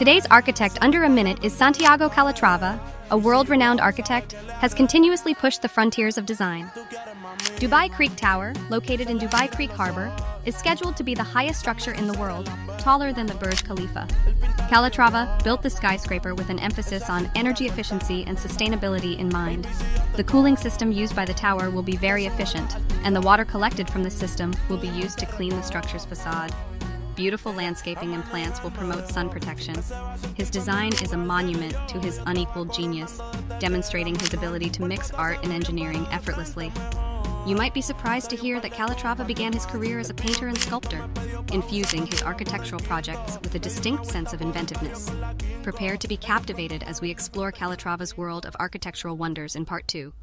Today's architect under a minute is Santiago Calatrava, a world renowned architect, has continuously pushed the frontiers of design. Dubai Creek Tower, located in Dubai Creek Harbor, is scheduled to be the highest structure in the world, taller than the Burj Khalifa. Calatrava built the skyscraper with an emphasis on energy efficiency and sustainability in mind. The cooling system used by the tower will be very efficient, and the water collected from the system will be used to clean the structure's facade. Beautiful landscaping and plants will promote sun protection. His design is a monument to his unequaled genius, demonstrating his ability to mix art and engineering effortlessly. You might be surprised to hear that Calatrava began his career as a painter and sculptor, infusing his architectural projects with a distinct sense of inventiveness. Prepare to be captivated as we explore Calatrava's world of architectural wonders in Part 2.